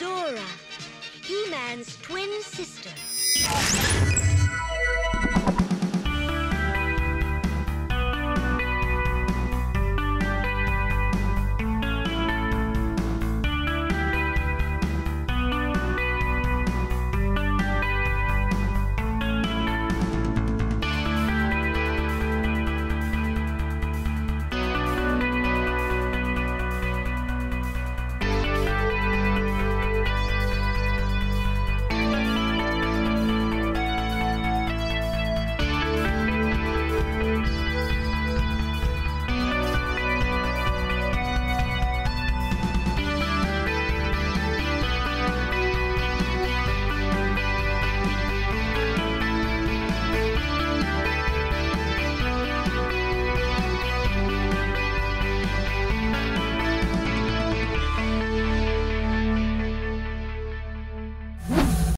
Dora, He-Man's twin sister.